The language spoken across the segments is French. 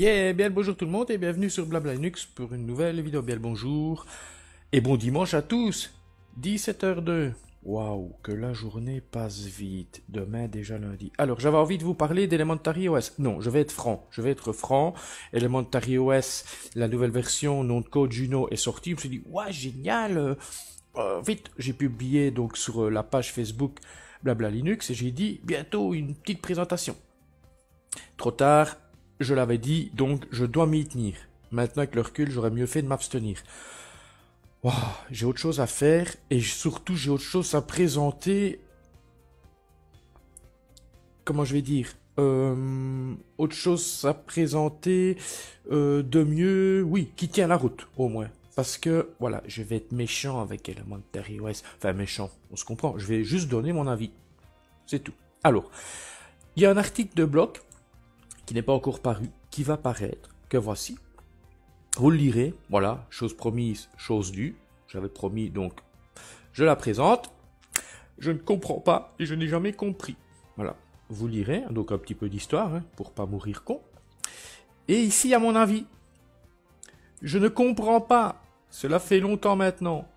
Bien le bonjour tout le monde et bienvenue sur Blabla Linux pour une nouvelle vidéo. Bien le bonjour et bon dimanche à tous. 17h02. Waouh, que la journée passe vite. Demain déjà lundi. Alors, j'avais envie de vous parler d'Elementary OS. Non, je vais être franc. Je vais être franc. Elementary OS, la nouvelle version, nom de code Juno est sortie. Je me suis dit, ouais, génial. Euh, vite, j'ai publié donc sur euh, la page Facebook Blabla Linux et j'ai dit bientôt une petite présentation. Trop tard, je l'avais dit, donc je dois m'y tenir. Maintenant avec le recul, j'aurais mieux fait de m'abstenir. j'ai autre chose à faire et surtout j'ai autre chose à présenter. Comment je vais dire? Euh, Autre chose à présenter euh, de mieux, oui, qui tient la route au moins. Parce que, voilà, je vais être méchant avec Elementary OS. Enfin, méchant, on se comprend. Je vais juste donner mon avis. C'est tout. Alors, il y a un article de blog qui n'est pas encore paru, qui va paraître, que voici. Vous le lirez, voilà, chose promise, chose due. J'avais promis, donc je la présente. Je ne comprends pas et je n'ai jamais compris. Voilà, vous lirez, donc un petit peu d'histoire, hein, pour pas mourir con. Et ici, à mon avis, je ne comprends pas. Cela fait longtemps maintenant.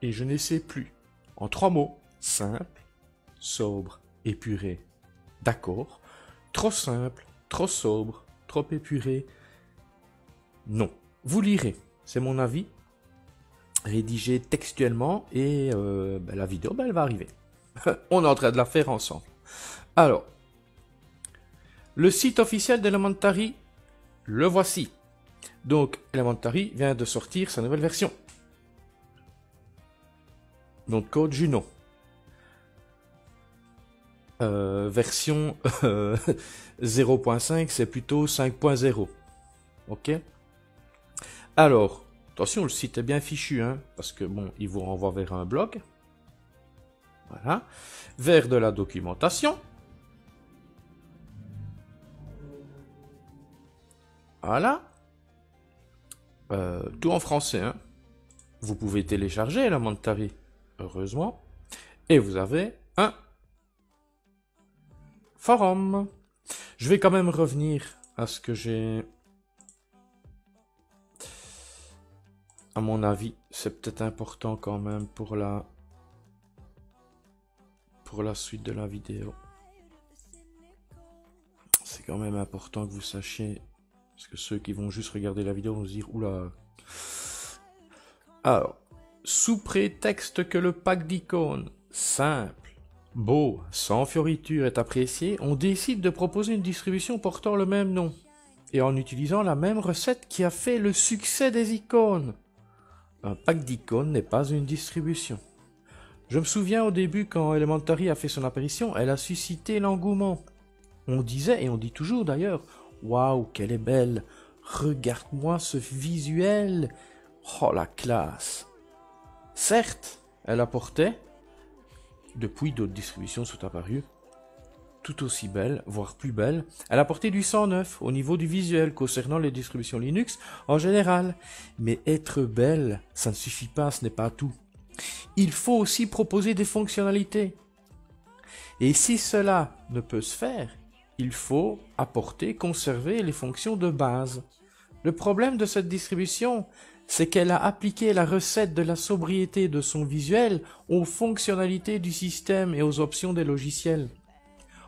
Et je ne sais plus. En trois mots, simple, sobre, épuré. D'accord. Trop simple, trop sobre, trop épuré. Non. Vous lirez, c'est mon avis, rédigé textuellement, et euh, ben, la vidéo, ben, elle va arriver. On est en train de la faire ensemble. Alors, le site officiel d'Elementary, le voici. Donc, Elementary vient de sortir sa nouvelle version. Donc, code Juno. Euh, version 0.5, euh, c'est plutôt 5.0. Ok? Alors, attention, le site est bien fichu, hein, parce que bon, il vous renvoie vers un blog. Voilà. Vers de la documentation. Voilà. Euh, tout en français. Hein. Vous pouvez télécharger la Montari, heureusement. Et vous avez un forum. Je vais quand même revenir à ce que j'ai... À mon avis, c'est peut-être important quand même pour la... Pour la suite de la vidéo. C'est quand même important que vous sachiez... Parce que ceux qui vont juste regarder la vidéo vont se dire, oula... Alors, sous prétexte que le pack d'icônes simple beau, sans fioriture est apprécié, on décide de proposer une distribution portant le même nom et en utilisant la même recette qui a fait le succès des icônes. Un pack d'icônes n'est pas une distribution. Je me souviens au début quand Elementary a fait son apparition, elle a suscité l'engouement. On disait, et on dit toujours d'ailleurs, waouh, qu'elle est belle, regarde-moi ce visuel, oh la classe. Certes, elle apportait, depuis, d'autres distributions sont apparues, tout aussi belles, voire plus belles. Elle a porté du sang neuf au niveau du visuel concernant les distributions Linux en général. Mais être belle, ça ne suffit pas, ce n'est pas tout. Il faut aussi proposer des fonctionnalités. Et si cela ne peut se faire, il faut apporter, conserver les fonctions de base. Le problème de cette distribution, c'est qu'elle a appliqué la recette de la sobriété de son visuel aux fonctionnalités du système et aux options des logiciels.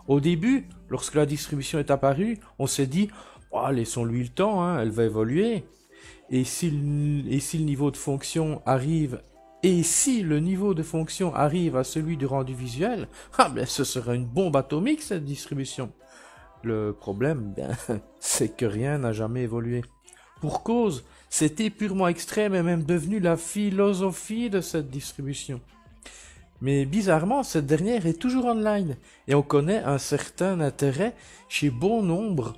Au début, lorsque la distribution est apparue, on s'est dit oh, laissons-lui le temps, hein, elle va évoluer. Et si, le niveau de fonction arrive et si le niveau de fonction arrive à celui du rendu visuel, ah ben ce sera une bombe atomique cette distribution. Le problème, ben, c'est que rien n'a jamais évolué. Pour cause, c'était purement extrême et même devenu la philosophie de cette distribution. Mais bizarrement, cette dernière est toujours online et on connaît un certain intérêt chez bon nombre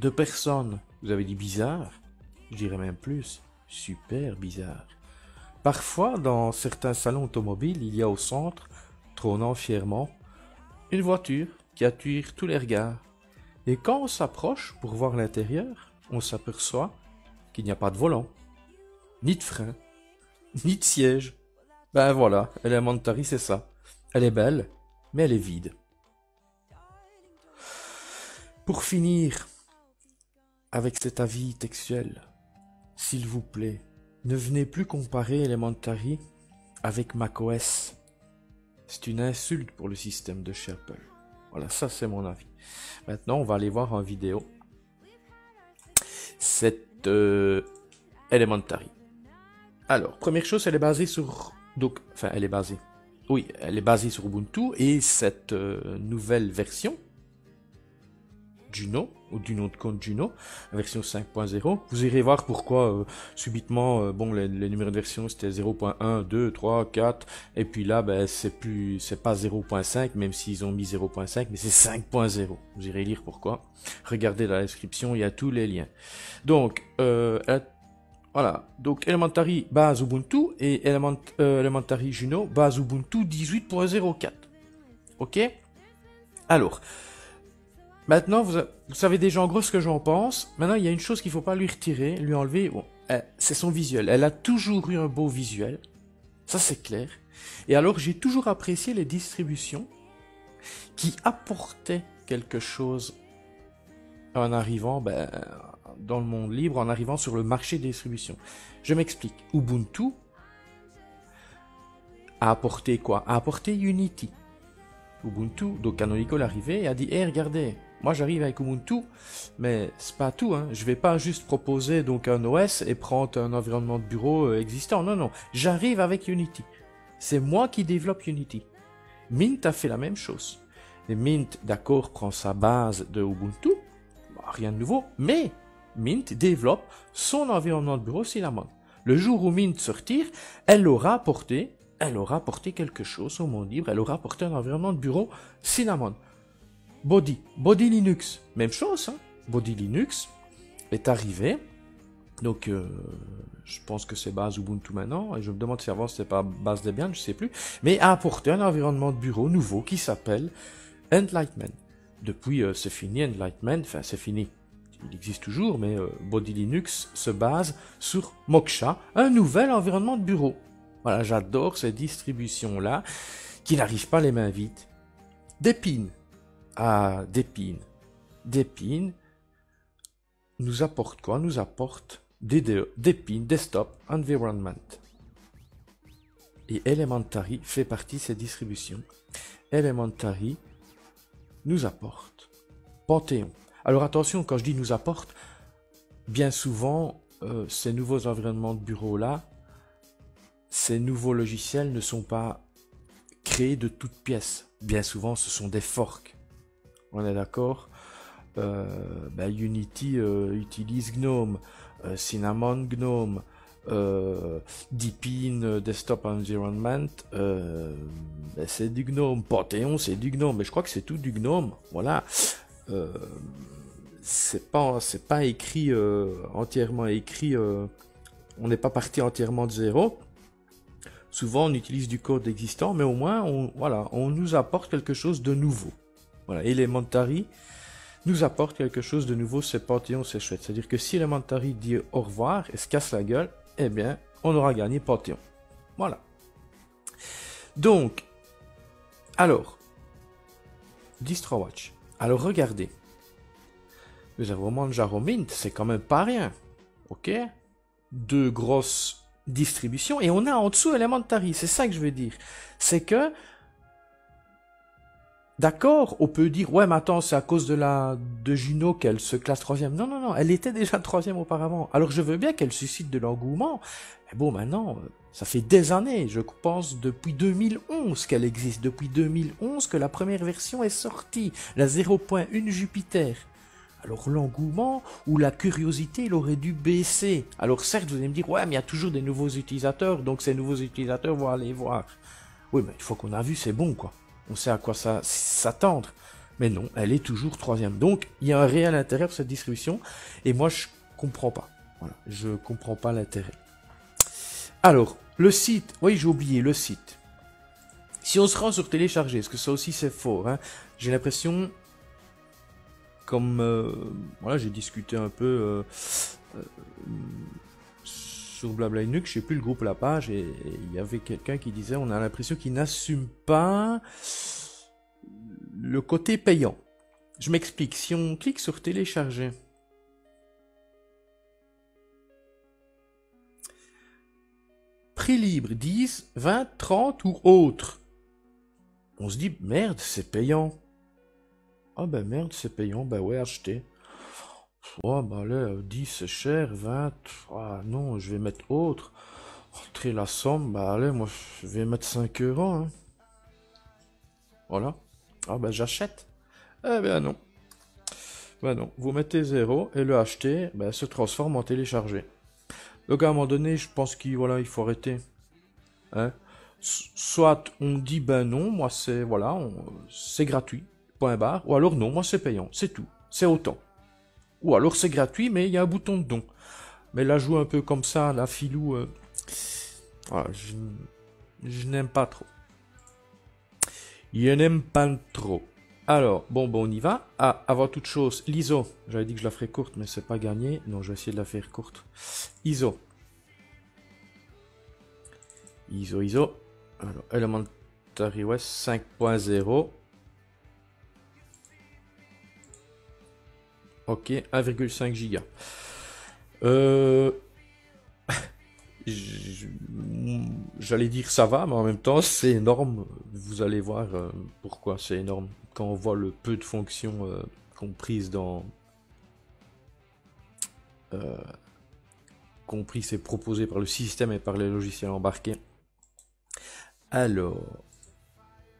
de personnes. Vous avez dit bizarre Je dirais même plus, super bizarre. Parfois, dans certains salons automobiles, il y a au centre, trônant fièrement, une voiture qui attire tous les regards. Et quand on s'approche pour voir l'intérieur, on s'aperçoit qu'il n'y a pas de volant, ni de frein, ni de siège. Ben voilà, Elementary c'est ça. Elle est belle, mais elle est vide. Pour finir, avec cet avis textuel. S'il vous plaît, ne venez plus comparer Elementary avec macOS. C'est une insulte pour le système de chez. Voilà, ça c'est mon avis. Maintenant, on va aller voir en vidéo cette Elementary. Alors, première chose, elle est basée sur... Donc, enfin, elle est basée. Oui, elle est basée sur Ubuntu et cette euh, nouvelle version, Juno, ou du nom de compte Juno, version 5.0. Vous irez voir pourquoi euh, subitement, euh, bon, les, numéros de version c'était 0.1, 2, 3, 4, et puis là, ben, c'est plus, c'est pas 0.5, même s'ils ont mis 0.5, mais c'est 5.0. Vous irez lire pourquoi. Regardez la description, il y a tous les liens. Donc, euh, voilà. Donc, Elementary base Ubuntu et Elementary Juno base Ubuntu 18.04. Ok? Alors, Maintenant, vous, savez déjà en gros ce que j'en pense. Maintenant, il y a une chose qu'il faut pas lui retirer, lui enlever. Eh, c'est son visuel. Elle a toujours eu un beau visuel. Ça, c'est clair. Et alors, j'ai toujours apprécié les distributions qui apportaient quelque chose en arrivant ben, dans le monde libre, en arrivant sur le marché des distributions. Je m'explique. Ubuntu a apporté quoi? A apporté Unity. Ubuntu, donc Canonical est arrivé et a dit, hé, regardez, moi, j'arrive avec Ubuntu, mais c'est pas tout. Hein. Je vais pas juste proposer donc un OS et prendre un environnement de bureau euh, existant. Non, non. J'arrive avec Unity. C'est moi qui développe Unity. Mint a fait la même chose. Et Mint, d'accord, prend sa base de Ubuntu. Bah, rien de nouveau. Mais Mint développe son environnement de bureau Cinnamon. Le jour où Mint sortir, elle aura apporté, elle aura apporté quelque chose au monde libre. Elle aura apporté un environnement de bureau Cinnamon. Body. Body Linux. Même chose, hein. Body Linux est arrivé. Donc, euh, je pense que c'est base Ubuntu maintenant. Et je me demande si avant c'était pas base Debian, je sais plus. Mais a apporté un environnement de bureau nouveau qui s'appelle Enlightenment. Depuis, euh, c'est fini Enlightenment. Enfin, c'est fini. Il existe toujours, mais euh, Body Linux se base sur Moksha, un nouvel environnement de bureau. Voilà, j'adore ces distributions-là qui n'arrivent pas les mains vides. D'épines, ah, d'épines. D'épines nous apporte quoi? Nous apporte d'épines desktop environment. Et Elementary fait partie de ces distributions. Elementary nous apporte Panthéon. Alors attention, quand je dis nous apporte, bien souvent, euh, ces nouveaux environnements de bureau là, ces nouveaux logiciels ne sont pas créés de toutes pièces. Bien souvent, ce sont des forks on est d'accord? Euh, bah, Unity euh, utilise GNOME, euh, Cinnamon GNOME, Deepin Desktop Environment, bah, c'est du GNOME, Panthéon c'est du GNOME, mais je crois que c'est tout du GNOME, voilà. c'est pas pas écrit entièrement écrit, on n'est pas parti entièrement de zéro. Souvent on utilise du code existant, mais au moins on voilà on nous apporte quelque chose de nouveau. Voilà, Elementary nous apporte quelque chose de nouveau, c'est Panthéon, c'est chouette. C'est-à-dire que si Elementary dit au revoir et se casse la gueule, eh bien, on aura gagné Panthéon. Voilà. Donc, alors, DistroWatch. Alors, regardez. Nous avons Manjaro Mint, c'est quand même pas rien. Ok? Deux grosses distributions. Et on a en dessous Elementary. C'est ça que je veux dire. C'est que D'accord, on peut dire, ouais, mais attends, c'est à cause de la, de Juno qu'elle se classe troisième. Non, non, non, elle était déjà troisième auparavant. Alors je veux bien qu'elle suscite de l'engouement. Mais bon, maintenant, ça fait des années, je pense depuis 2011 qu'elle existe. Depuis 2011 que la première version est sortie. La 0.1 Jupiter. Alors l'engouement ou la curiosité, il aurait dû baisser. Alors certes, vous allez me dire, ouais, mais il y a toujours des nouveaux utilisateurs, donc ces nouveaux utilisateurs vont aller voir. Oui, mais une fois qu'on a vu, c'est bon, quoi on sait à quoi ça s'attendre. Mais non, elle est toujours troisième. Donc, il y a un réel intérêt pour cette distribution. Et moi, je comprends pas. Voilà, je comprends pas l'intérêt. Alors, le site. Oui, j'ai oublié le site. Si on se rend sur télécharger, est-ce que ça aussi c'est fort hein J'ai l'impression, comme euh, voilà, j'ai discuté un peu euh, euh, sur Blabla Linux, je sais plus le groupe La Page, et il y avait quelqu'un qui disait on a l'impression qu'il n'assume pas le côté payant. Je m'explique, si on clique sur télécharger, prix libre 10, 20, 30 ou autre, on se dit merde, c'est payant. Ah ben merde, c'est payant, ben ouais, acheter. Oh, bah là, 10 c'est cher, 20, ah non, je vais mettre autre. Entrer la somme, bah allez, moi je vais mettre 5 euros. Hein. Voilà. Ah ben j'achète. Eh ben non. Ben non, vous mettez 0 et le acheter ben, se transforme en télécharger. Donc à un moment donné, je pense qu'il voilà, il faut arrêter. Hein Soit on dit ben non, moi c'est voilà, c'est gratuit, point ou alors non, moi c'est payant, c'est tout, c'est autant. Ou alors c'est gratuit, mais il y a un bouton de don. Mais la jouer un peu comme ça, la filou, euh, je, je n'aime pas trop. Je n'aime pas trop. Alors, bon, bon, on y va. Ah, avant toute chose, l'ISO. J'avais dit que je la ferais courte, mais c'est pas gagné. Non, je vais essayer de la faire courte. ISO. ISO, ISO. Alors, Elementary West 5.0. Ok, 1,5 giga. Euh... J'allais dire ça va, mais en même temps c'est énorme. Vous allez voir euh, pourquoi c'est énorme quand on voit le peu de fonctions comprises dans euh, comprises et proposées par le système et par les logiciels embarqués. Alors,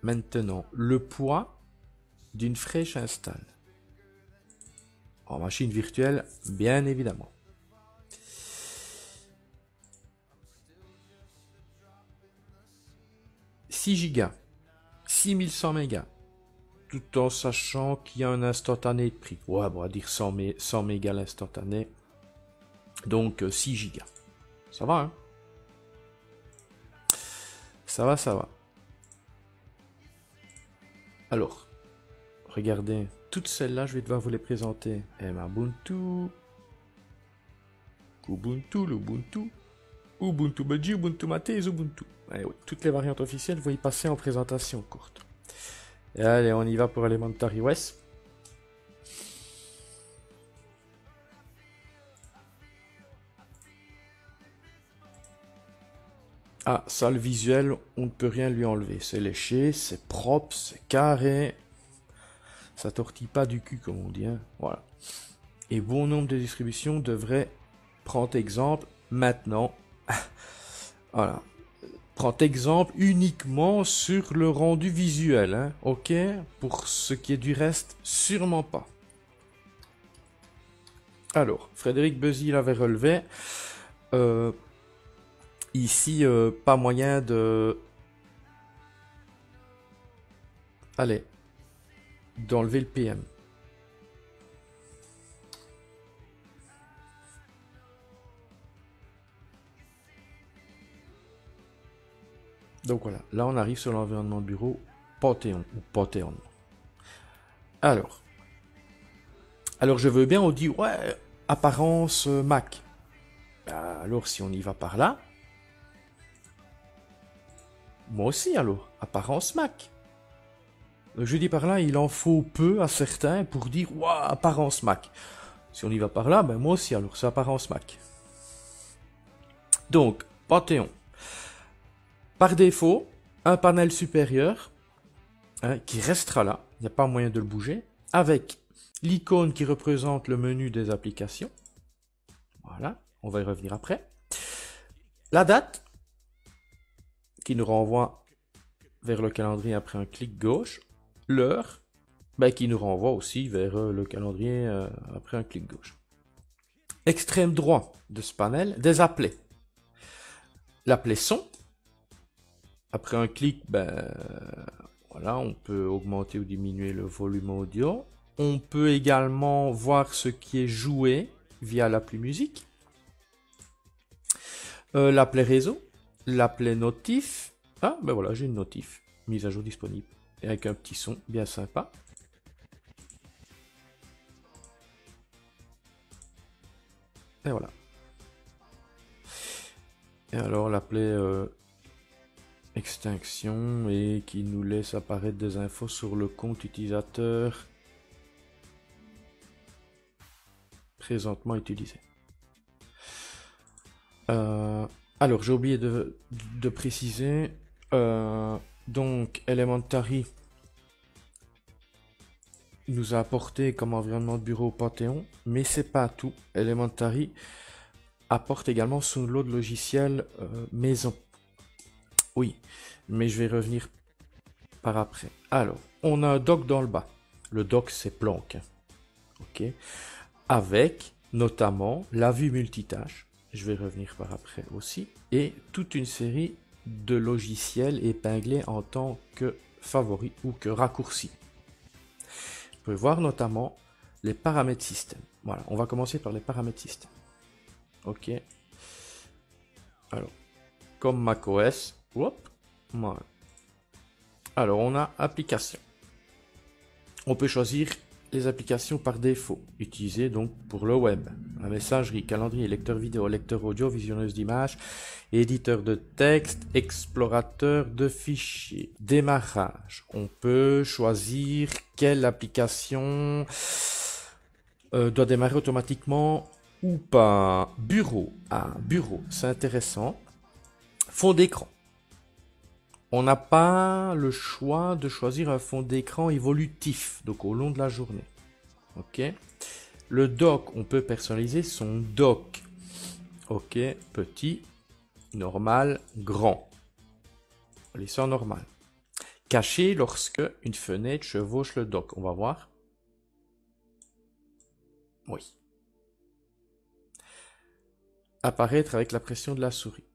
maintenant, le poids d'une fraîche install. En machine virtuelle, bien évidemment. 6 gigas, 6100 mégas, tout en sachant qu'il y a un instantané de prix. Ouais, on va dire 100, 100 mégas l'instantané. Donc 6 euh, gigas. Ça va, hein? Ça va, ça va. Alors, regardez, toutes celles-là, je vais devoir vous les présenter. Ubuntu, Ubuntu, l'Ubuntu, Ubuntu Budgie, Ubuntu Mate et Ubuntu. Eh toutes les variantes officielles, vous y passer en présentation courte. Allez, on y va pour Elementary West. Ah, ça, le visuel, on ne peut rien lui enlever. C'est léché, c'est propre, c'est carré. Ça tortille pas du cul, comme on dit. Hein. Voilà. Et bon nombre de distributions devraient prendre exemple maintenant. voilà prend exemple uniquement sur le rendu visuel, hein, ok? Pour ce qui est du reste, sûrement pas. Alors, Frédéric Buzzy l'avait relevé. Euh, ici, euh, pas moyen de... Allez, d'enlever le PM. Donc voilà, là on arrive sur l'environnement de bureau Panthéon ou Panthéon. Alors, alors je veux bien, on dit ouais, apparence euh, Mac. Bah, alors si on y va par là, moi aussi alors, apparence Mac. Euh, je dis par là, il en faut peu à certains pour dire ouais, apparence Mac. Si on y va par là, ben moi aussi alors, c'est apparence Mac. Donc, Panthéon. Par défaut, un panel supérieur hein, qui restera là, il n'y a pas moyen de le bouger, avec l'icône qui représente le menu des applications. Voilà, on va y revenir après. La date, qui nous renvoie vers le calendrier après un clic gauche. L'heure, ben, qui nous renvoie aussi vers euh, le calendrier euh, après un clic gauche. Extrême droit de ce panel, des appelés. L'appelé son, après un clic, ben, on peut augmenter ou diminuer le volume audio. On peut également voir ce qui est joué via l'appli musique. Euh, réseau, l'appli notif. Ah, ben voilà, j'ai une notif. Mise à jour disponible. Et avec un petit son bien sympa. Et voilà. Et alors l'appli euh, extinction et qui nous laisse apparaître des infos sur le compte utilisateur présentement utilisé. Euh, Alors, j'ai oublié de, de préciser. euh, donc, Elementary nous a apporté comme environnement de bureau Panthéon, mais c'est pas tout. Elementary apporte également son lot de logiciels euh, maison. Oui, mais je vais revenir par après. Alors, on a un doc dans le bas. Le doc, c'est Planck. Ok. Avec notamment la vue multitâche. Je vais revenir par après aussi. Et toute une série de logiciels épinglés en tant que favoris ou que raccourcis. Vous pouvez voir notamment les paramètres système. Voilà, on va commencer par les paramètres système. Ok. Alors, comme macOS. Alors, on a application. On peut choisir les applications par défaut, utilisées donc pour le web. La messagerie, calendrier, lecteur vidéo, lecteur audio, visionneuse d'images, éditeur de texte, explorateur de fichiers. Démarrage. On peut choisir quelle application euh, doit démarrer automatiquement ou pas. Bureau. Ah, bureau, c'est intéressant. Fond d'écran. On n'a pas le choix de choisir un fond d'écran évolutif, donc au long de la journée. Ok. Le dock, on peut personnaliser son dock. Ok, petit, normal, grand. On en normal. Caché lorsque une fenêtre chevauche le dock. On va voir. Oui. Apparaître avec la pression de la souris.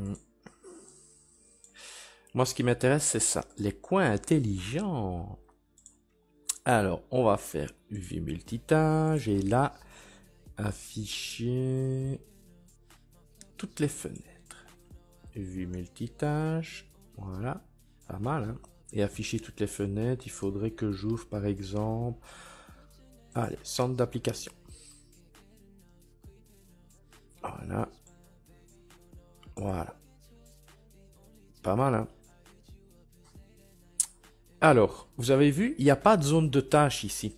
Hmm. Moi, ce qui m'intéresse, c'est ça. Les coins intelligents. Alors, on va faire UV multitâche et là, afficher toutes les fenêtres. UV multitâche. Voilà. Pas mal, hein. Et afficher toutes les fenêtres, il faudrait que j'ouvre, par exemple, allez, centre d'application. Voilà. Voilà. Pas mal, hein. Alors, vous avez vu, il n'y a pas de zone de tâche ici.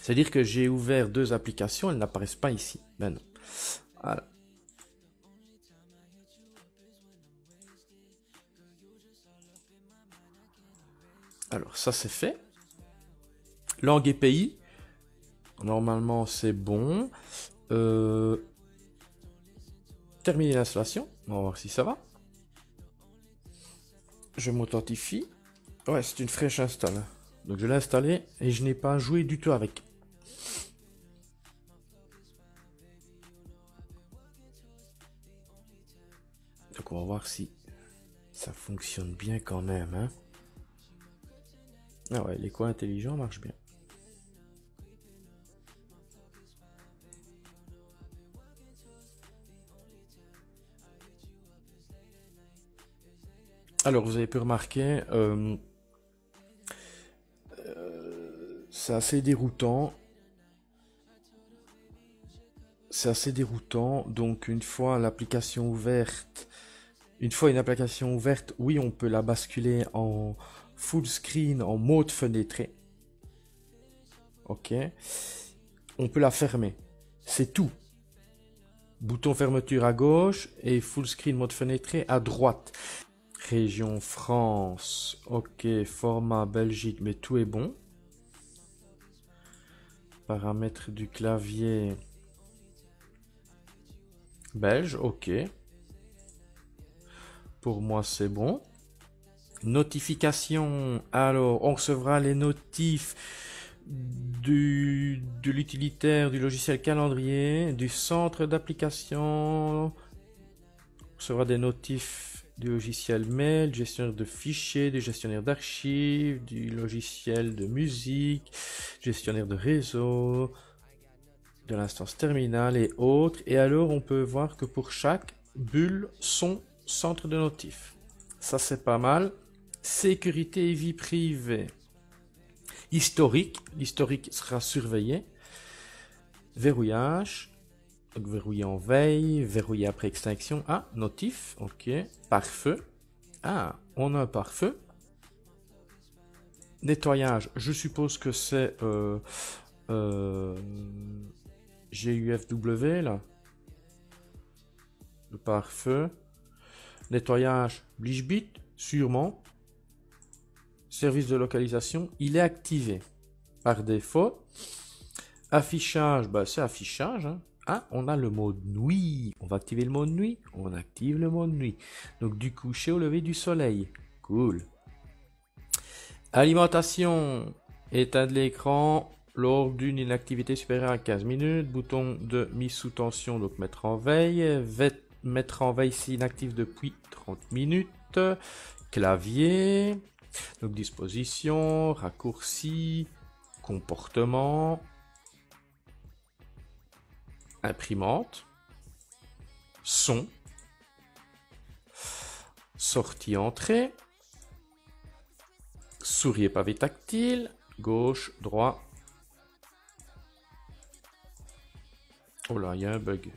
C'est-à-dire que j'ai ouvert deux applications, elles n'apparaissent pas ici. Ben non. Voilà. Alors, ça c'est fait. Langue et pays. Normalement, c'est bon. Euh... Terminer l'installation. On va voir si ça va. Je m'authentifie. Ouais, c'est une fraîche install. Donc je l'ai installé et je n'ai pas joué du tout avec. Donc on va voir si ça fonctionne bien quand même. Hein. Ah ouais, les coins intelligents marchent bien. Alors, vous avez pu remarquer, euh, euh, c'est assez déroutant. C'est assez déroutant. Donc, une fois l'application ouverte, une fois une application ouverte, oui, on peut la basculer en full screen, en mode fenêtré. Ok. On peut la fermer. C'est tout. Bouton fermeture à gauche et full screen mode fenêtré à droite. Région France, ok, format Belgique, mais tout est bon. Paramètres du clavier belge, ok. Pour moi, c'est bon. Notification, alors on recevra les notifs de l'utilitaire du logiciel calendrier, du centre d'application. On recevra des notifs du logiciel mail, gestionnaire de fichiers, du gestionnaire d'archives, du logiciel de musique, gestionnaire de réseau, de l'instance terminale et autres. Et alors, on peut voir que pour chaque bulle, son centre de notif. Ça, c'est pas mal. Sécurité et vie privée. Historique. L'historique sera surveillé. Verrouillage. Donc, verrouillé en veille, verrouillé après extinction. Ah, notif, ok. Pare-feu. Ah, on a un pare-feu. nettoyage, je suppose que c'est euh, euh, GUFW là. Le pare-feu. Nettoyage BleachBit, sûrement. Service de localisation, il est activé par défaut. Affichage, bah c'est affichage. Hein. Ah, on a le mode nuit. On va activer le mode nuit. On active le mode nuit. Donc du coucher au lever du soleil. Cool. Alimentation. État de l'écran lors d'une inactivité supérieure à 15 minutes. Bouton de mise sous tension, donc mettre en veille. mettre en veille si inactif depuis 30 minutes. Clavier. Donc disposition, raccourci, comportement, imprimante, son, sortie entrée, souris et pavé tactile, gauche, droit. Oh là, il y a un bug.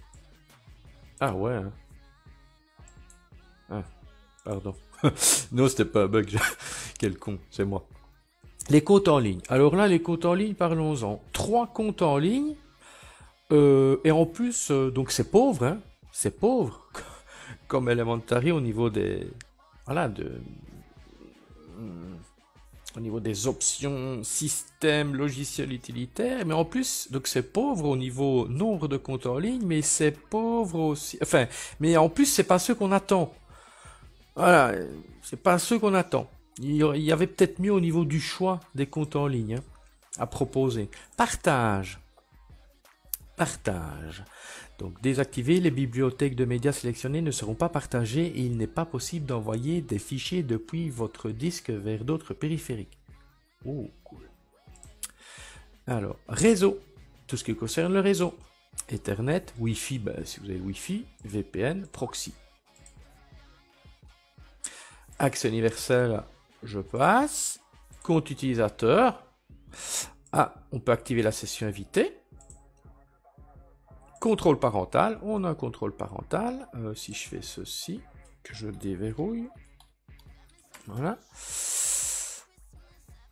Ah ouais. Hein. Ah, pardon. non, c'était pas un bug. Quel con, c'est moi. Les comptes en ligne. Alors là, les comptes en ligne, parlons-en. Trois comptes en ligne. Euh, et en plus, euh, donc c'est pauvre, hein. C'est pauvre. Comme Elementary au niveau des. Voilà. Hmm, au niveau des options, système, logiciel utilitaire, mais en plus, donc c'est pauvre au niveau nombre de comptes en ligne, mais c'est pauvre aussi, enfin, mais en plus, c'est pas ce qu'on attend. Voilà, c'est pas ce qu'on attend. Il y avait peut-être mieux au niveau du choix des comptes en ligne hein, à proposer. Partage. Partage. Donc désactiver les bibliothèques de médias sélectionnés ne seront pas partagées et il n'est pas possible d'envoyer des fichiers depuis votre disque vers d'autres périphériques. Oh, cool. Alors, réseau. Tout ce qui concerne le réseau. Ethernet, Wi-Fi, ben, si vous avez Wi-Fi, VPN, proxy. Accès universel, je passe. Compte utilisateur. Ah, on peut activer la session invitée. Contrôle parental. On a un contrôle parental. Euh, si je fais ceci, que je déverrouille. Voilà.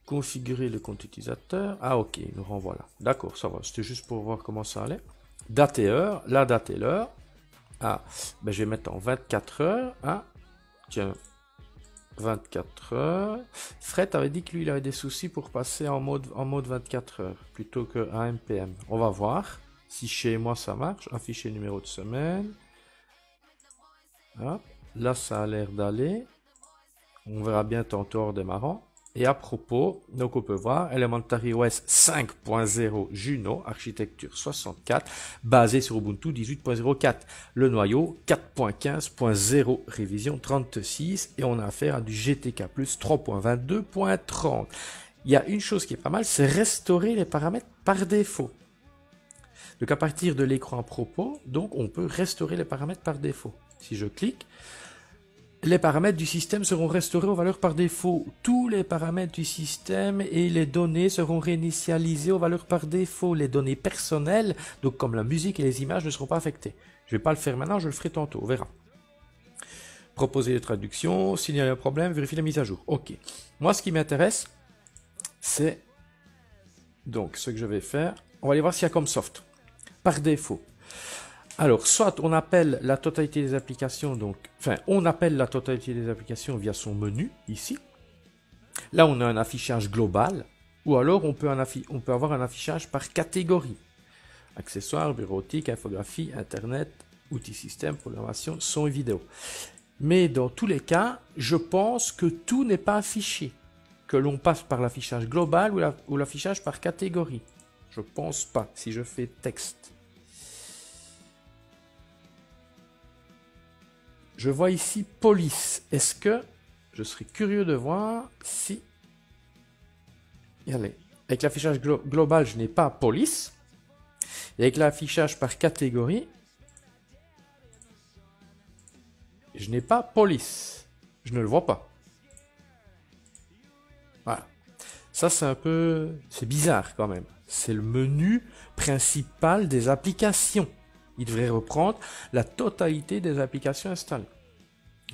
Configurer le compte utilisateur. Ah ok, il nous renvoie là. D'accord, ça va. C'était juste pour voir comment ça allait. Date et heure. La date et l'heure. Ah, ben je vais mettre en 24 heures. Ah, tiens, 24 heures. Fred avait dit que lui, il avait des soucis pour passer en mode, en mode 24 heures plutôt que MPM. On va voir si chez moi ça marche. Afficher numéro de semaine. Là, ça a l'air d'aller. On verra bien tantôt en démarrant. Et à propos, donc on peut voir Elementary OS 5.0 Juno, architecture 64, basé sur Ubuntu 18.04. Le noyau 4.15.0, révision 36, et on a affaire à du GTK 3.22.30. Il y a une chose qui est pas mal, c'est restaurer les paramètres par défaut. Donc à partir de l'écran propos, donc on peut restaurer les paramètres par défaut. Si je clique, les paramètres du système seront restaurés aux valeurs par défaut. Tous les paramètres du système et les données seront réinitialisés aux valeurs par défaut. Les données personnelles, donc comme la musique et les images, ne seront pas affectées. Je ne vais pas le faire maintenant, je le ferai tantôt, on verra. Proposer les traductions, signaler un problème, vérifier la mise à jour. Ok. Moi, ce qui m'intéresse, c'est donc ce que je vais faire. On va aller voir s'il y a comme soft. Par défaut. Alors, soit on appelle la totalité des applications, donc, enfin, on appelle la totalité des applications via son menu, ici. Là, on a un affichage global, ou alors on peut, on peut avoir un affichage par catégorie. Accessoires, bureautique, infographie, Internet, outils système, programmation, son et vidéo. Mais dans tous les cas, je pense que tout n'est pas affiché. Que l'on passe par l'affichage global ou l'affichage par catégorie. Je pense pas, si je fais texte. Je vois ici police. Est-ce que je serais curieux de voir si... Regardez. Avec l'affichage global, je n'ai pas police. Et avec l'affichage par catégorie, je n'ai pas police. Je ne le vois pas. Voilà. Ça, c'est un peu... C'est bizarre quand même. C'est le menu principal des applications il devrait reprendre la totalité des applications installées.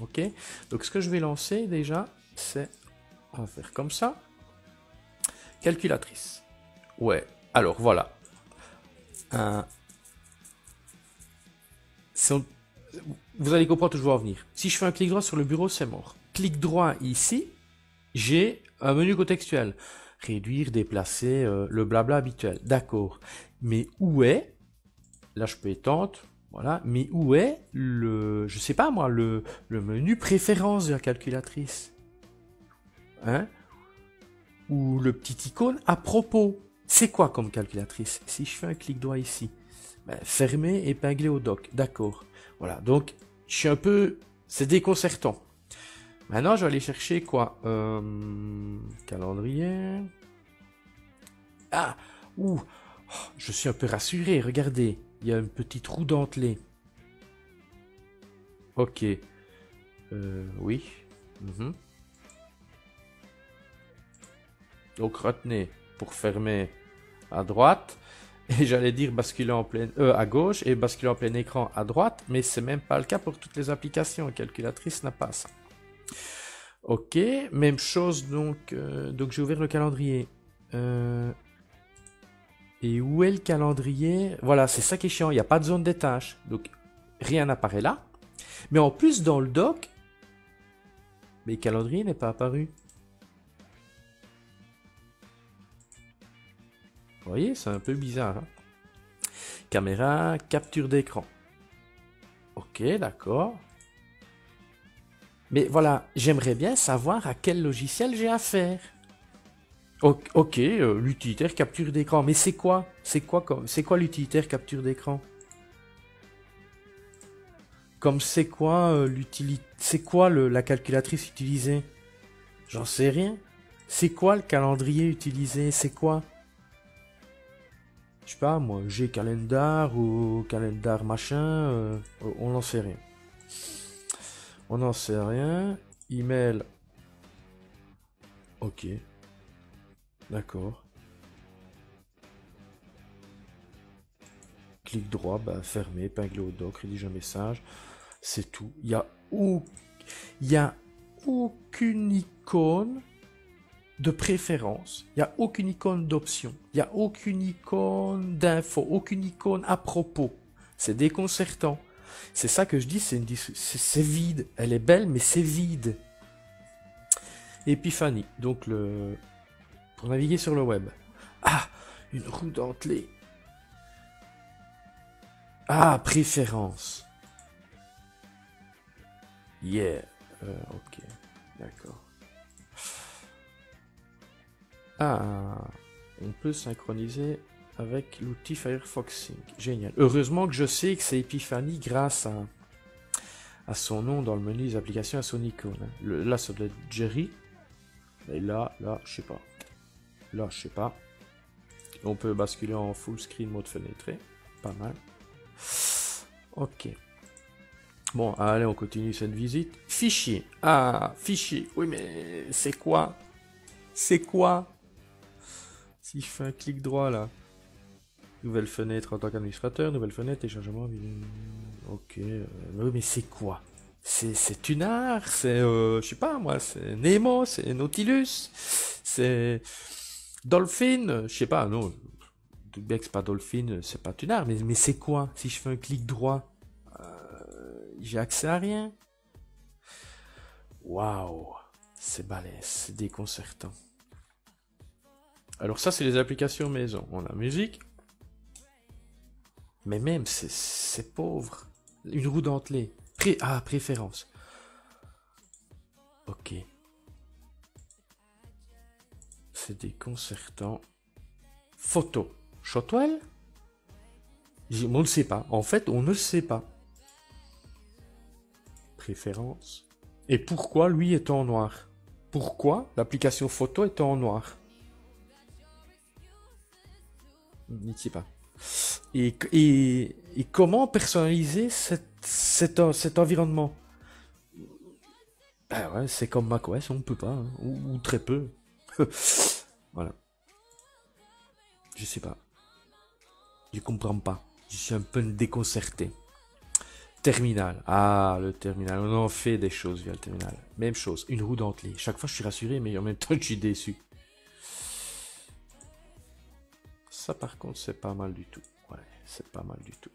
Ok? Donc ce que je vais lancer déjà, c'est, on va faire comme ça. calculatrice. Ouais, alors voilà. Vous allez comprendre toujours à venir. Si je fais un clic droit sur le bureau, c'est mort. Clic droit ici, j'ai un menu contextuel. Réduire, déplacer, euh, le blabla habituel. D'accord. Mais où est, là je peux étendre, voilà, mais où est le, je sais pas moi, le, menu préférence de la calculatrice Hein? Ou le petit icône à propos. C'est quoi comme calculatrice? Si je fais un clic droit ici, ben, fermer, épingler au doc. D'accord. Voilà, donc je suis un peu... C'est déconcertant. Maintenant, je vais aller chercher quoi? Euh, Calendrier. Ah Ouh Je suis un peu rassuré, regardez. Il y a une petite roue dentelée. Ok. Euh, oui. Mhm. Donc retenez pour fermer à droite. Et j'allais dire basculer en plein, euh, à gauche et basculer en plein écran à droite, mais c'est même pas le cas pour toutes les applications. calculatrice n'a pas ça. Ok, même chose donc. Euh, donc j'ai ouvert le calendrier. Et où est le calendrier? Voilà, c'est ça qui est chiant. Il n'y a pas de zone des tâches, donc rien n'apparaît là. Mais en plus dans le doc, mais le calendrier n'est pas apparu. Vous voyez, c'est un peu bizarre. Hein. Caméra, capture d'écran. Ok, d'accord. Mais voilà, j'aimerais bien savoir à quel logiciel j'ai affaire. Ok, euh, l'utilitaire capture d'écran. Mais c'est quoi? C'est quoi C'est quoi l'utilitaire capture d'écran? Comme c'est quoi euh, C'est quoi la calculatrice utilisée? J'en sais rien. C'est quoi le calendrier utilisé? C'est quoi? Je sais pas moi, G calendar ou calendar machin, euh, on n'en sait rien. On n'en sait rien. Email. Ok. D'accord. Clic droit, bah fermé, épingler au doc, rédige un message. C'est tout. Il y a, aucune icône de préférence. Il n'y a aucune icône d'option. Il n'y a aucune icône d'info, aucune icône à propos. C'est déconcertant. C'est ça que je dis, c'est, vide. Elle est belle, mais c'est vide. Epiphanie, donc le... naviguer sur le web. Ah, une roue dentelée. Ah, préférence. Yeah. Euh, ok, d'accord. Ah, on peut synchroniser avec l'outil Firefox Sync. Génial. Heureusement que je sais que c'est Epiphany grâce à, à son nom dans le menu des applications à son icône. là, ça doit être Jerry. Et là, là, je sais pas. Là, je sais pas. On peut basculer en full screen mode fenêtré. Pas mal. Ok. Bon, allez, on continue cette visite. Fichier. Ah, fichier. Oui, mais c'est quoi? C'est quoi? Si je fais un clic droit là, nouvelle fenêtre en tant qu'administrateur, nouvelle fenêtre, téléchargement. Ok, euh, mais c'est quoi? C'est Tunar C'est, euh, je sais pas moi, c'est Nemo, c'est Nautilus, c'est Dolphin, je sais pas, non. C'est pas Dolphin, c'est pas Tunar, mais, mais c'est quoi? Si je fais un clic droit, euh, j'ai accès à rien. Waouh, c'est balèze, c'est déconcertant. Alors ça, c'est les applications maison. On a musique. Mais même, c'est pauvre. Une roue dentelée. Pré ah, préférence. Ok. C'est déconcertant. Photo. Shotwell? On ne sait pas. En fait, on ne sait pas. Préférence. Et pourquoi lui est en noir? Pourquoi l'application photo est en noir? N'y sait pas. Et, comment personnaliser cet, environnement? Ben C'est comme macOS, on peut pas, hein, ou, très peu. voilà. Je sais pas. Je comprends pas. Je suis un peu déconcerté. Terminal. Ah, le terminal. On en fait des choses via le terminal. Même chose. Une roue dentelée. Chaque fois, je suis rassuré, mais en même temps, je suis déçu. Ça par contre c'est pas mal du tout. Ouais, c'est pas mal du tout.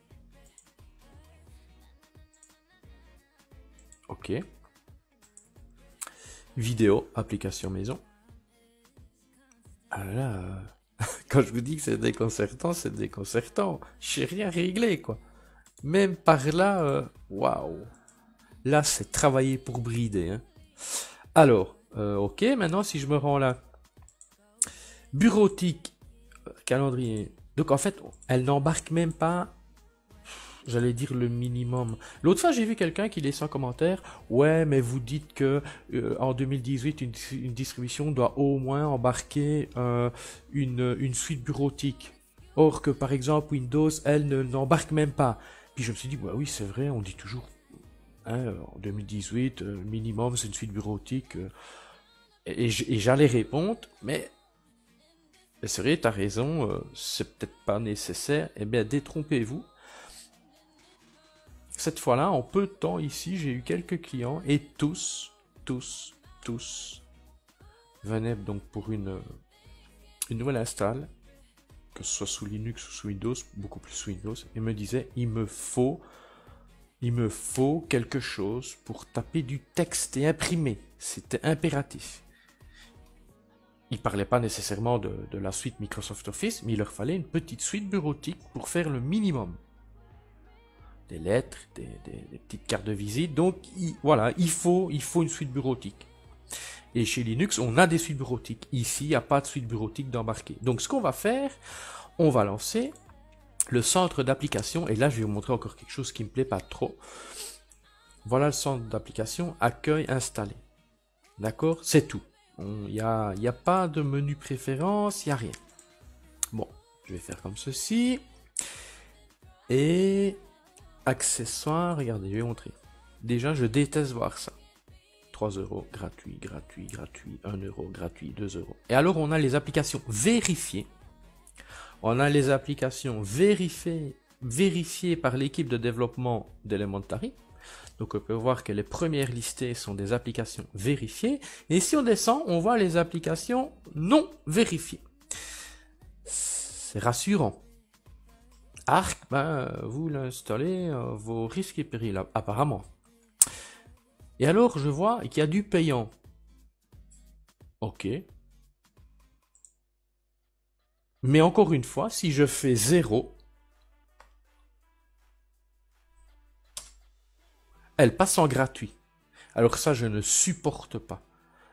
Ok. Vidéo, application maison. Ah là, quand je vous dis que c'est déconcertant, c'est déconcertant. J'ai rien réglé, quoi. Même par là, euh, waouh. Là, c'est travailler pour brider. Hein. Alors, euh, ok, maintenant, si je me rends là. Bureautique, euh, calendrier. Donc, en fait, elle n'embarque même pas j'allais dire le minimum. L'autre fois, j'ai vu quelqu'un qui laissait un commentaire. Ouais, mais vous dites que euh, en 2018, une, distribution doit au moins embarquer euh, une, une suite bureautique. Or que par exemple Windows, elle ne n'embarque même pas. Puis je me suis dit, bah oui, c'est vrai, on dit toujours. Hein, en 2018, euh, minimum, c'est une suite bureautique. et, et j'allais répondre, mais c'est vrai, t'as raison, c'est peut-être pas nécessaire. Eh bien, détrompez-vous. Cette fois-là, en peu de temps ici, j'ai eu quelques clients et tous, tous, tous venaient donc pour une, nouvelle install, que ce soit sous Linux ou sous Windows, beaucoup plus sous Windows, et me disaient il me faut, quelque chose pour taper du texte et imprimer. C'était impératif. Ils parlaient pas nécessairement de la suite Microsoft Office, mais il leur fallait une petite suite bureautique pour faire le minimum des lettres, des, petites cartes de visite. Donc voilà, il faut, une suite bureautique. Et chez Linux, on a des suites bureautiques. Ici, il n'y a pas de suite bureautique d'embarquer. Donc ce qu'on va faire, on va lancer le centre d'application. Et là, je vais vous montrer encore quelque chose qui me plaît pas trop. Voilà le centre d'application, accueil installé. D'accord? C'est tout. Il n'y y a pas de menu préférence, il n'y a rien. Bon, je vais faire comme ceci. Et Accessoires, regardez, je vais montrer. Déjà, je déteste voir ça. 3 euros, gratuit, gratuit, gratuit, 1 euro, gratuit, 2 euros. Et alors, on a les applications vérifiées. On a les applications vérifiées, vérifiées par l'équipe de développement d'Elementary. Donc, on peut voir que les premières listées sont des applications vérifiées. Et si on descend, on voit les applications non vérifiées. C'est rassurant. Arc, ben, vous l'installez, euh, vos risques et périls, apparemment. Et alors, je vois qu'il y a du payant. Ok. Mais encore une fois, si je fais 0, elle passe en gratuit. Alors ça, je ne supporte pas.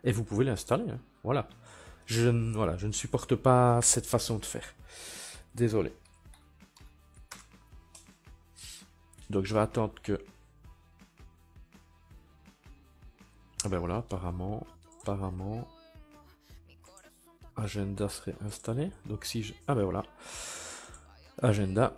Et vous pouvez l'installer, hein. voilà. Je, voilà, je ne supporte pas cette façon de faire. Désolé. Donc je vais attendre que... Ah ben voilà, apparemment, apparemment, agenda serait installé. Donc si je... Ah ben voilà, agenda.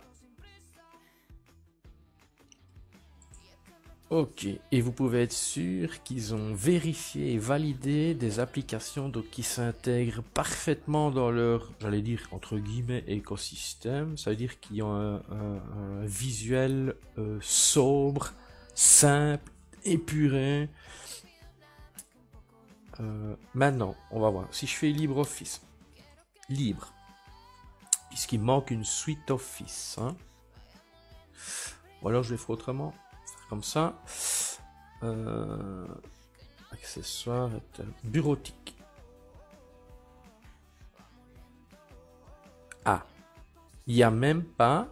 Ok, et vous pouvez être sûr qu'ils ont vérifié et validé des applications donc, qui s'intègrent parfaitement dans leur, j'allais dire, entre guillemets, écosystème. Ça veut dire qu'ils ont un, visuel euh, sobre, simple, épuré. Euh, maintenant, on va voir. Si je fais LibreOffice, libre, puisqu'il manque une suite Office, hein. ou alors je vais faire autrement comme ça. Euh, accessoires, bureautique. Ah, il n'y a même pas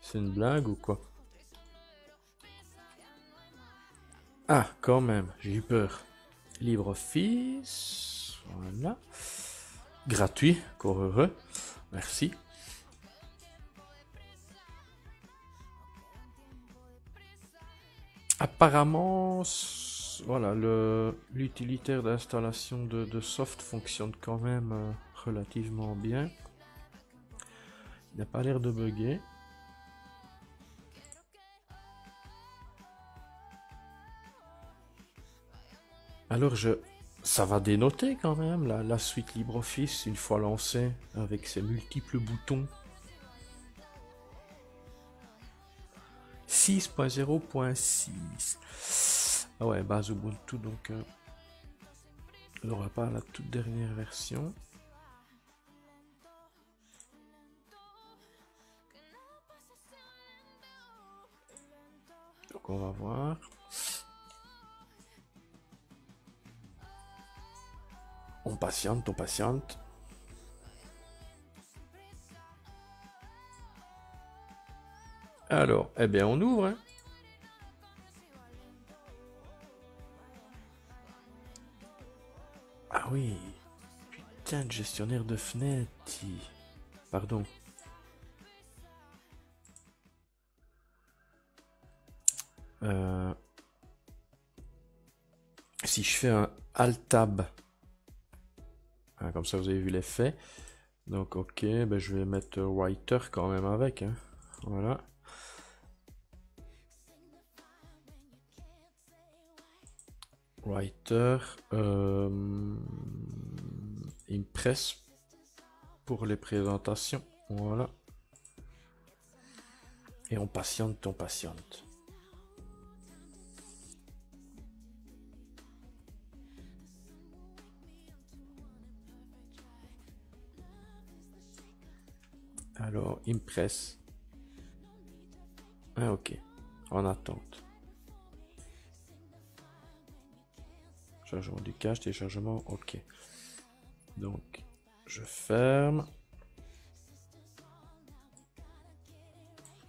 C'est une blague ou quoi? Ah, quand même, j'ai eu peur. LibreOffice, voilà gratuit, encore heureux. Merci. Apparemment, voilà, l'utilitaire d'installation de, soft fonctionne quand même euh, relativement bien. Il n'a pas l'air de bugger. Alors je ça va dénoter quand même la, suite LibreOffice une fois lancée avec ses multiples boutons. 6.0.6. Ah ouais, base Ubuntu, donc euh, on n'aura pas la toute dernière version. Donc on va voir. On patiente, on patiente. Alors, eh bien on ouvre. Hein. Ah oui. Putain de gestionnaire de fenêtres. Pardon. Euh, si je fais un Alt-Tab, comme ça vous avez vu l'effet. Donc ok, ben, je vais mettre Writer quand même avec. Hein. Voilà. Writer, euh, Impress pour les présentations. Voilà. Et on patiente, on patiente. Alors, Impress. Ah, ok. En attente. Chargement du cache, téléchargement, ok. Donc, je ferme.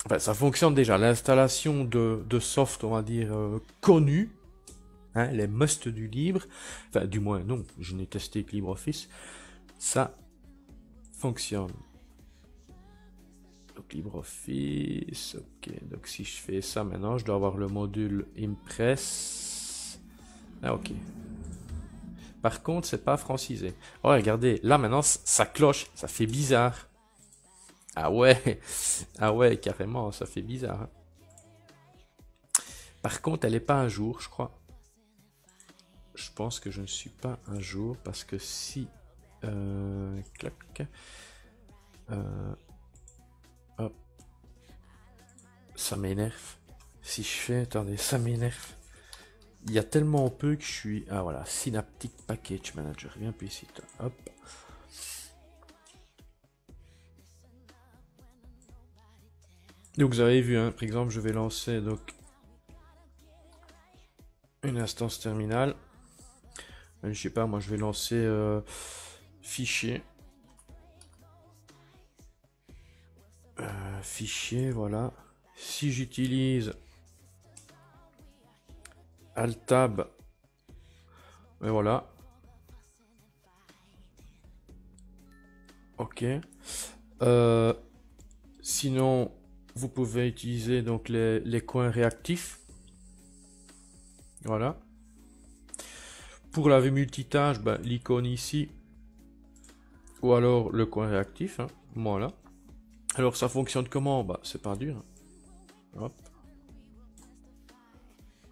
Enfin, ça fonctionne déjà. L'installation de, de, soft, on va dire, euh, connu. Hein, les must du livre. Enfin, du moins, non, je n'ai testé que LibreOffice. Ça fonctionne. LibreOffice, ok. Donc si je fais ça maintenant, je dois avoir le module Impress. Ah ok. Par contre, c'est pas francisé. Oh, regardez, là maintenant, ça cloche, ça fait bizarre. Ah ouais, ah ouais, carrément, ça fait bizarre. Hein. Par contre, elle n'est pas un jour, je crois. Je pense que je ne suis pas un jour parce que si... Euh, clac, euh, ça m'énerve. Si je fais, attendez, ça m'énerve. Il y a tellement peu que je suis... Ah voilà, Synaptic Package Manager. Viens plus ici, Hop. Donc vous avez vu, hein, par exemple, je vais lancer donc une instance terminale. Euh, je sais pas, moi je vais lancer euh, fichier. Euh, fichier, voilà. Si j'utilise Alt-Tab. Et voilà. Ok. Euh, sinon, vous pouvez utiliser donc les, coins réactifs. Voilà. Pour la vue multitâche, ben, l'icône ici. Ou alors le coin réactif. Hein. Voilà. Alors ça fonctionne comment? Bah, C'est pas dur. Hop.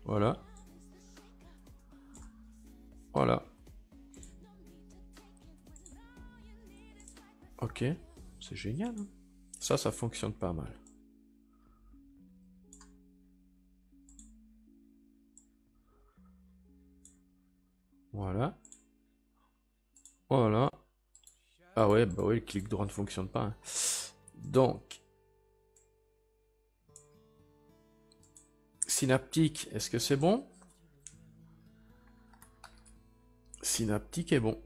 Voilà. Voilà. Ok, c'est génial. Hein. ça, ça fonctionne pas mal. Voilà. Voilà. Ah ouais, bah oui, le clic droit ne fonctionne pas. Hein. Donc. Synaptique, est-ce que c'est bon? Synaptique est bon.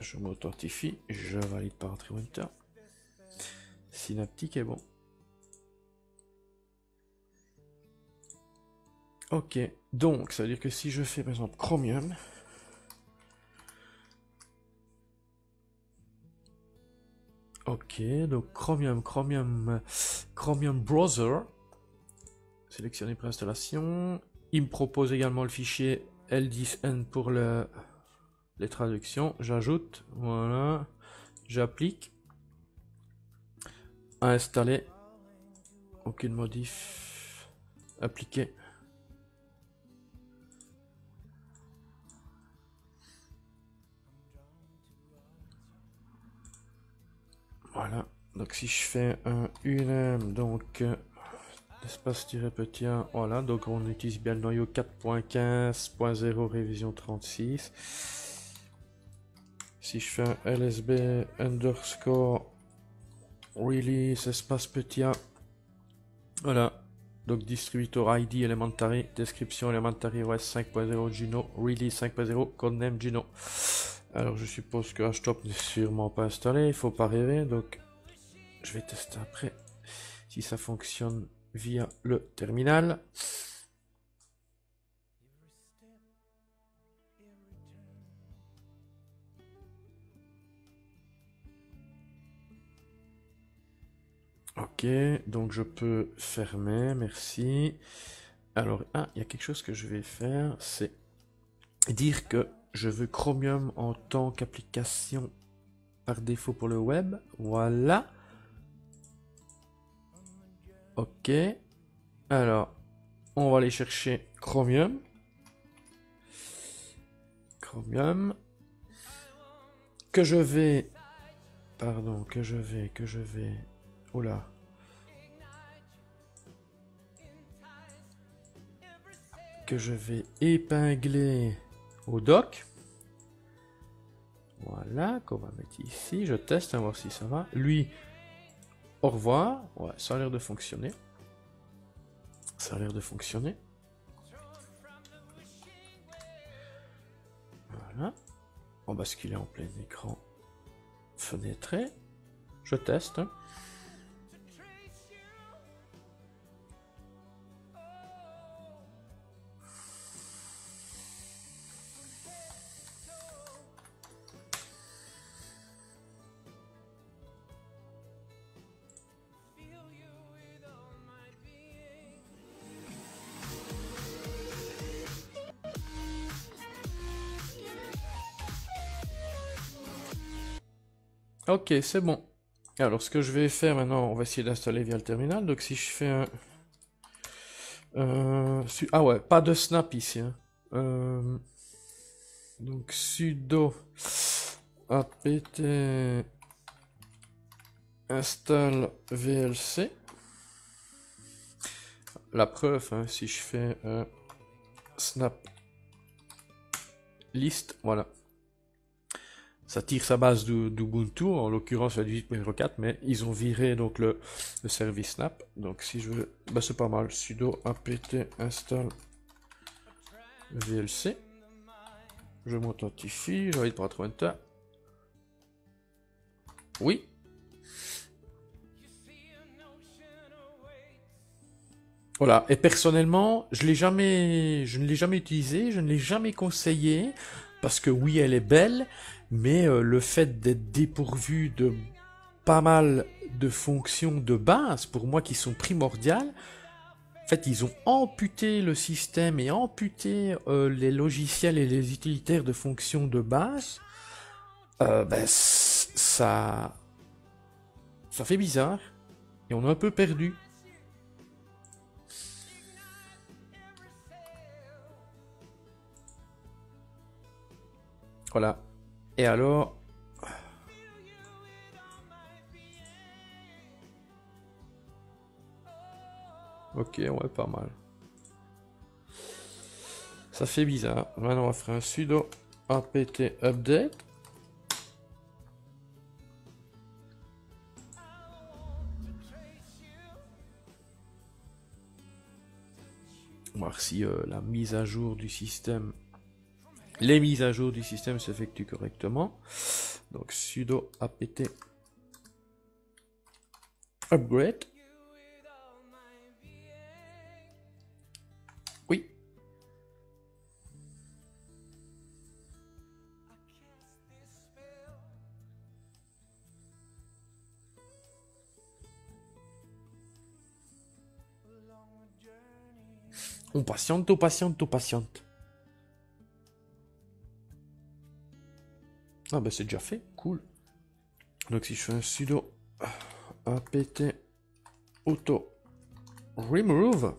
Je m'authentifie, je valide par Winter. Synaptique est bon. Ok, donc ça veut dire que si je fais par exemple Chromium, Ok, donc Chromium, Chromium, Chromium Browser. Sélectionner préinstallation. Il me propose également le fichier L10N pour le, les traductions. J'ajoute, voilà. J'applique. Installer. Aucune modif. Appliquer. Voilà. Donc si je fais un UNM, donc espace-petit 1, voilà, donc on utilise bien le noyau 4.15.0 révision 36. Si je fais un lsb underscore release espace petit 1, voilà, donc distributor ID elementary, description elementary OS 5.0 Gino, release 5.0, codename Gino. Alors je suppose que HTOP n'est sûrement pas installé, il faut pas rêver, donc je vais tester après si ça fonctionne via le terminal. Ok, donc je peux fermer, merci. Alors, ah, il y a quelque chose que je vais faire, c'est dire que je veux Chromium en tant qu'application par défaut pour le web. Voilà. Ok. Alors, on va aller chercher Chromium. Chromium. Que je vais... Pardon, que je vais, que je vais... Oula. Que je vais épingler au doc. Voilà, qu'on va mettre ici. Je teste, à voir si ça va. Lui, au revoir. Ouais, ça a l'air de fonctionner. Ça a l'air de fonctionner. Voilà. On bascule en plein écran fenêtré. Je teste. Ok, c'est bon. Alors, ce que je vais faire maintenant, on va essayer d'installer via le terminal. Donc, si je fais un... Euh, ah ouais, pas de snap ici. Hein. Euh, donc, sudo apt install vlc. La preuve, hein, si je fais un snap list, voilà ça tire sa base d'Ubuntu, en l'occurrence la 18.04, mais ils ont viré donc le, service Snap. Donc si je veux, bah c'est pas mal, sudo apt install vlc. Je m'authentifie, vais pour enter. Oui. Voilà, et personnellement, je l'ai jamais, je ne l'ai jamais utilisé, je ne l'ai jamais conseillé, parce que oui, elle est belle, mais euh, le fait d'être dépourvu de pas mal de fonctions de base, pour moi, qui sont primordiales, en fait, ils ont amputé le système et amputé euh, les logiciels et les utilitaires de fonctions de base. Euh, ben, ça, ça fait bizarre et on est un peu perdu. Voilà. Et alors... Ok, ouais, pas mal. Ça fait bizarre. Maintenant, on va faire un sudo apt update. voir si euh, la mise à jour du système les mises à jour du système s'effectuent correctement. Donc sudo apt upgrade. Oui. On patiente, on patiente, on patiente. Ah bah c'est déjà fait, cool. Donc si je fais un sudo apt auto remove.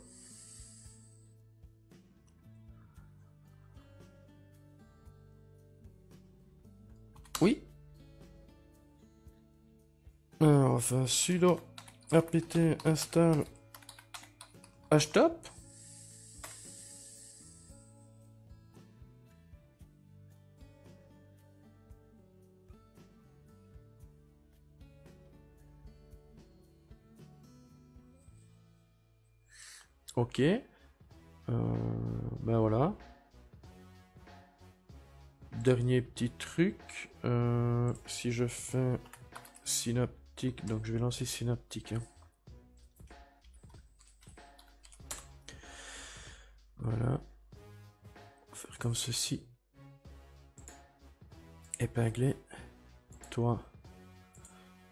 Oui. Alors on faire un sudo apt install H-top. Ok. Euh, ben voilà. Dernier petit truc. Euh, si je fais synaptique, donc je vais lancer synaptique. Hein. Voilà. Faire comme ceci. Épingler. Toi,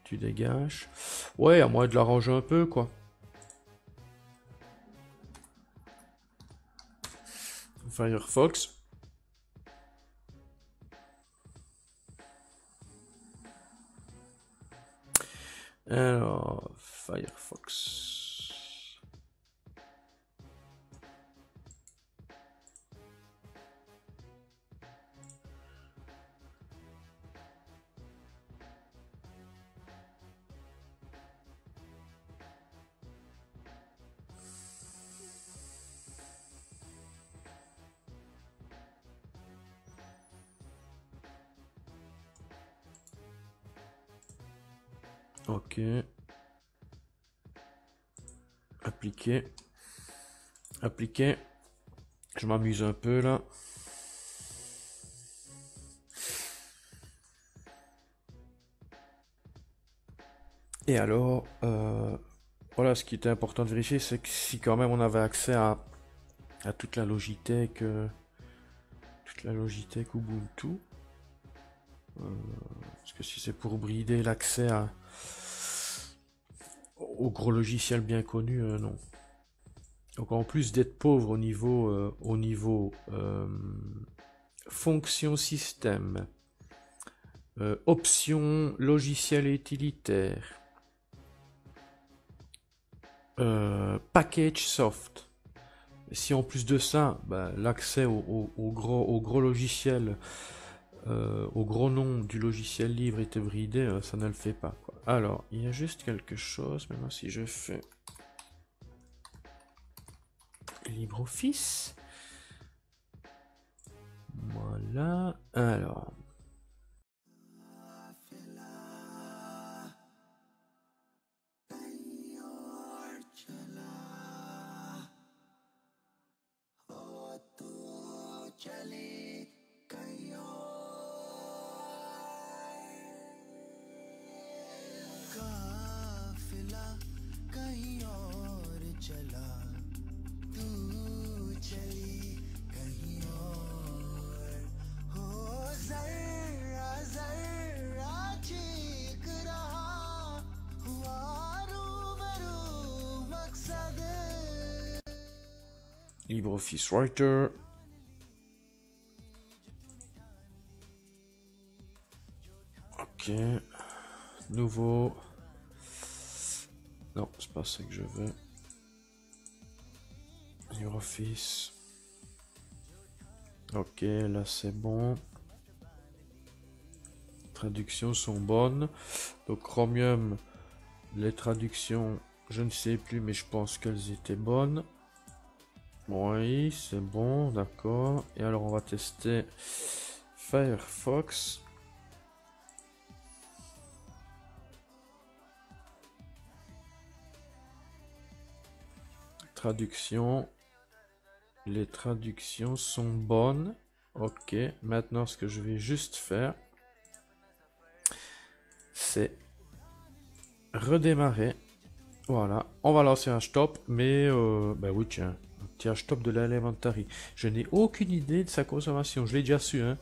tu dégages. Ouais, à moins de l'arranger un peu, quoi. Firefox. Alors, Firefox. Appliquer. Appliquer. Je m'amuse un peu là. Et alors, euh, voilà, ce qui était important de vérifier, c'est que si quand même on avait accès à, à toute la Logitech, euh, toute la Logitech Ubuntu, euh, parce que si c'est pour brider l'accès à, gros logiciel bien connu, euh, non. Donc en plus d'être pauvre au niveau, euh, au niveau euh, fonction système, option logiciel et utilitaire, package soft. Si en plus de ça, bah, l'accès au, gros, au gros logiciel au gros nom du logiciel libre était bridé, ça ne le fait pas. Alors, il y a juste quelque chose. Maintenant, si je fais LibreOffice. Voilà. Alors. LibreOffice Writer. Ok. Nouveau. Non, c'est pas ça que je veux. LibreOffice. Ok, là c'est bon. Traductions sont bonnes. Donc Chromium, les traductions, je ne sais plus, mais je pense qu'elles étaient bonnes. Oui, c'est bon, d'accord. Et alors, on va tester Firefox. Traduction. Les traductions sont bonnes. Ok, maintenant ce que je vais juste faire, c'est redémarrer. Voilà, on va lancer un stop, mais euh, ben oui tiens, tirage top de l'Elementary. Je n'ai aucune idée de sa consommation. Je l'ai déjà su, hein,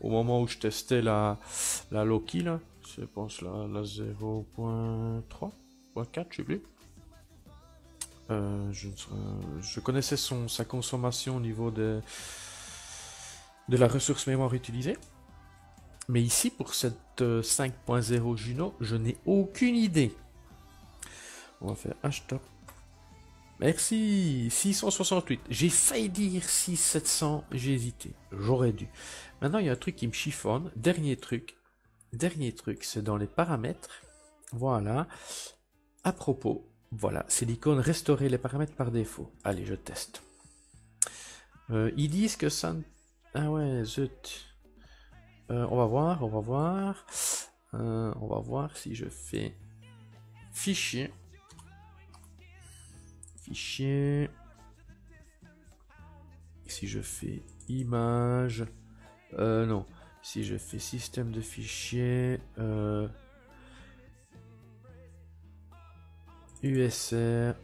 au moment où je testais la, la Loki, là. Je pense la, la 0.3, 4, je sais plus. Euh, je, je, connaissais son, sa consommation au niveau de, de la ressource mémoire utilisée. Mais ici, pour cette 5.0 euh, Juno, je n'ai aucune idée. On va faire hashtag Merci. 668. J'ai failli dire 6700. J'ai hésité. J'aurais dû. Maintenant, il y a un truc qui me chiffonne. Dernier truc. Dernier truc, c'est dans les paramètres. Voilà. À propos, Voilà, c'est l'icône restaurer les paramètres par défaut. Allez, je teste. Euh, ils disent que ça... Ah ouais, zut. Euh, on va voir, on va voir. Euh, on va voir si je fais fichier. Fichier. Si je fais image. Euh, non. Si je fais système de fichiers. USR.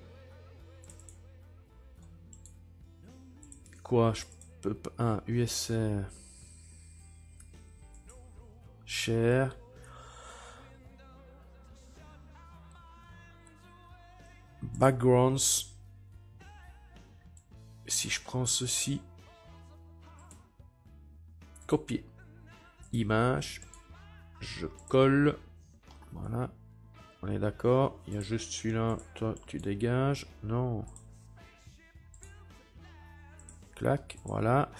Quoi Je peux pas. Un USR. Share. Backgrounds. Si je prends ceci. Copier. Image. Je colle. Voilà. On est d'accord. Il y a juste celui-là. Toi, tu dégages. Non. Clac. Voilà.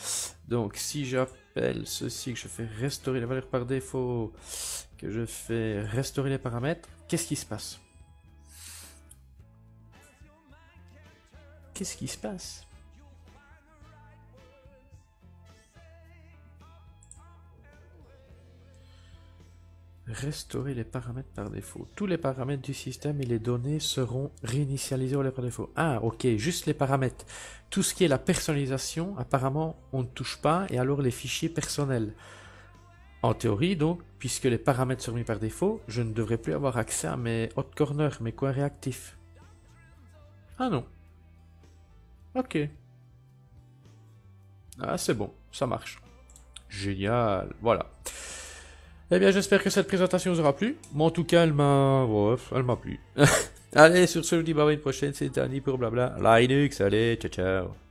Donc, si j'appelle ceci, que je fais restaurer la valeur par défaut, que je fais restaurer les paramètres, qu'est-ce qui se passe? Qu'est-ce qui se passe? Restaurer les paramètres par défaut. Tous les paramètres du système et les données seront réinitialisés par défaut. Ah, ok, juste les paramètres. Tout ce qui est la personnalisation, apparemment, on ne touche pas, et alors les fichiers personnels. En théorie, donc, puisque les paramètres sont mis par défaut, je ne devrais plus avoir accès à mes hot corners, mes coins réactifs. Ah non. Ok. Ah, c'est bon, ça marche. Génial, voilà. Eh bien, j'espère que cette présentation vous aura plu. Mais en tout cas, elle m'a... elle m'a plu. allez, sur ce, je vous dis bah, une prochaine. C'est Danny pour Blabla. Linux, allez, ciao, ciao.